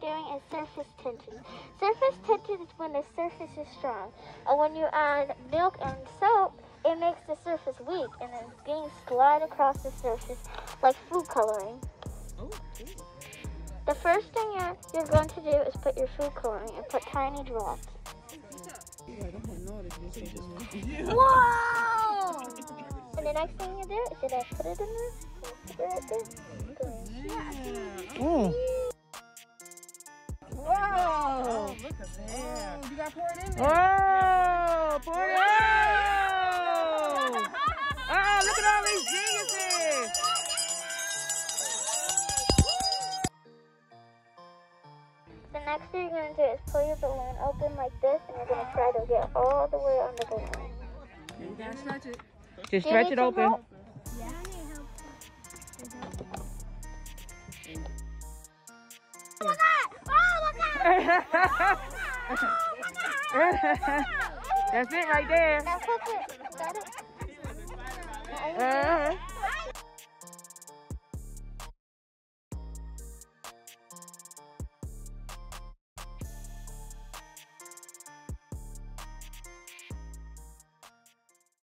doing is surface tension. Surface tension is when the surface is strong. And when you add milk and soap, it makes the surface weak and then being slide across the surface like food coloring. The first thing you're, you're going to do is put your food coloring and put tiny drops. Whoa! And the next thing you do is you just put it in there. Put it right there. Mm. Oh, look at that. Oh, you got pour it in there. Oh, pour it out. Oh, look at all these geniuses. The next thing you're going to do is pull your balloon open like this and you're going to try to get all the way on the balloon. You got to stretch it. Just Do you stretch need it some open. help? That's it right there. Put it. Got it? Uh-huh.